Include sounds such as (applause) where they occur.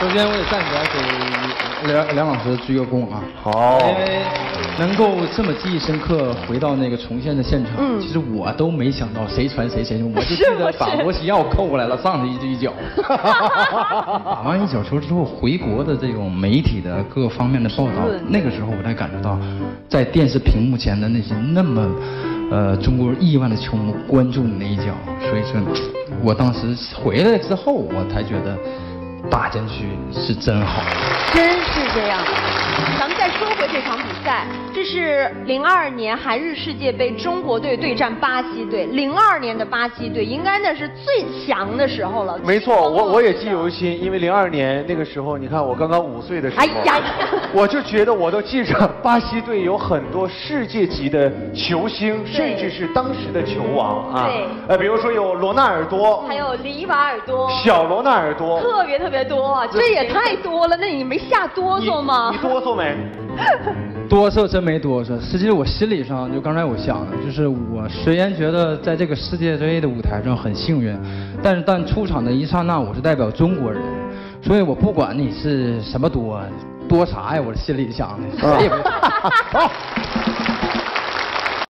首先，我得站起来给梁梁老师鞠个躬啊！好因为能够这么记忆深刻，回到那个重现的现场，嗯其实我都没想到谁传谁谁，我就 (laughs) 记得把罗西奥扣过来了，上去一一脚。(laughs) 打完一脚球之后，回国的这种媒体的各方面的报道论，那个时候我才感觉到，在电视屏幕前的那些那么。呃，中国亿万的球迷关注你那一脚，所以说，我当时回来之后，我才觉得打进去是真好。真是这样。咱们再这场比赛，这是零二年韩日世界杯中国队对战巴西队。零二年的巴西队应该那是最强的时候了。没错，我我也记忆犹新，因为零二年那个时候，你看我刚刚五岁的时候，哎呀，我就觉得我都记着巴西队有很多世界级的球星，甚至是当时的球王啊。对呃，比如说有罗纳尔多，还有里瓦尔多，小罗纳尔多，特别特别多，啊这也太多了。那你没吓哆嗦吗你？哆嗦没？哆嗦真没哆嗦，实际我心理上就刚才我想的，就是我虽然觉得在这个世界杯的舞台上很幸运，但是但出场的一刹那，我是代表中国人，所以我不管你是什么多多啥呀，我心里想的，谁也不。好。(laughs)